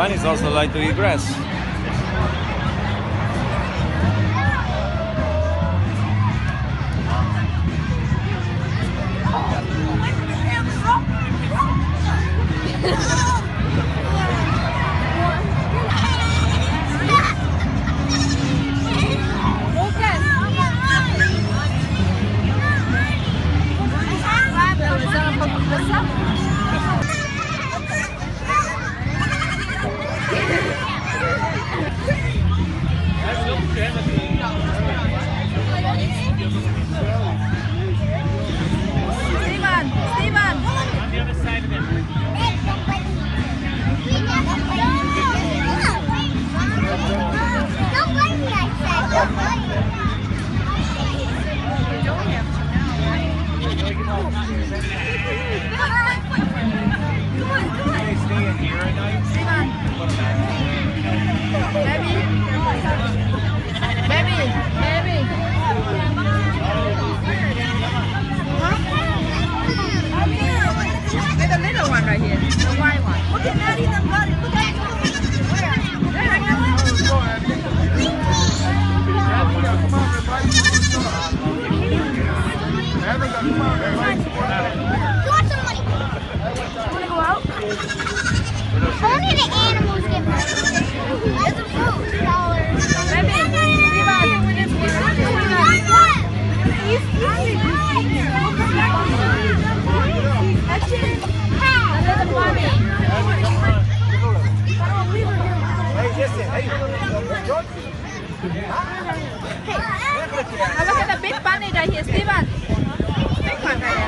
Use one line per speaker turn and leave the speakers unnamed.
Bunnies also like to eat grass. The white one. Look at bloody. Look at Come on, everybody. Hey, aber hat er Bett Bunny da hier, Steven? Denk mal rein.